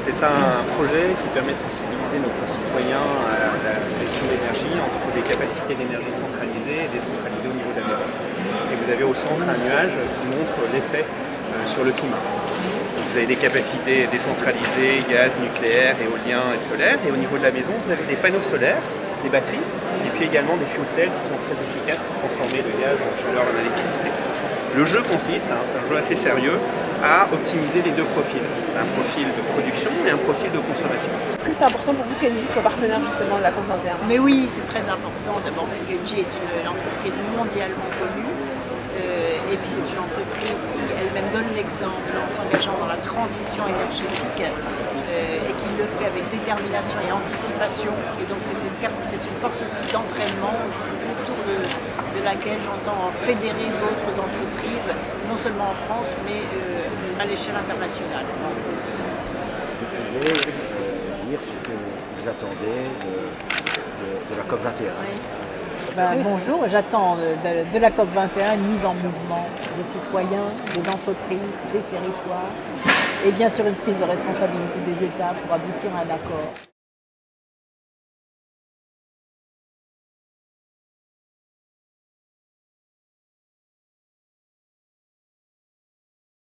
C'est un projet qui permet de sensibiliser nos concitoyens à la gestion de l'énergie entre des capacités d'énergie centralisées et décentralisées au niveau de la maison. Et vous avez au centre un nuage qui montre l'effet euh, sur le climat. Vous avez des capacités décentralisées, gaz, nucléaire, éolien et solaire. Et au niveau de la maison, vous avez des panneaux solaires, des batteries, et puis également des fuel cells qui sont très efficaces pour transformer le gaz en chaleur en électricité. Le jeu consiste, hein, c'est un jeu assez sérieux, à optimiser les deux profils. Un profil de production et un profil de consommation. Est-ce que c'est important pour vous qu'Engie soit partenaire justement de la COP21? Mais oui, c'est très important d'abord parce qu'Engie est une, entreprise mondialement connue. Euh, et puis c'est une entreprise qui elle-même donne l'exemple en s'engageant dans la transition énergétique euh, et qui le fait avec détermination et anticipation. Et donc c'est une, une, force aussi d'entraînement autour de, de laquelle j'entends fédérer d'autres entreprises, non seulement en France, mais euh, à l'échelle internationale. De, la COP21 ben, bonjour, j'attends de, la COP21 une mise en mouvement des citoyens, des entreprises, des territoires et bien sûr une prise de responsabilité des États pour aboutir à un accord.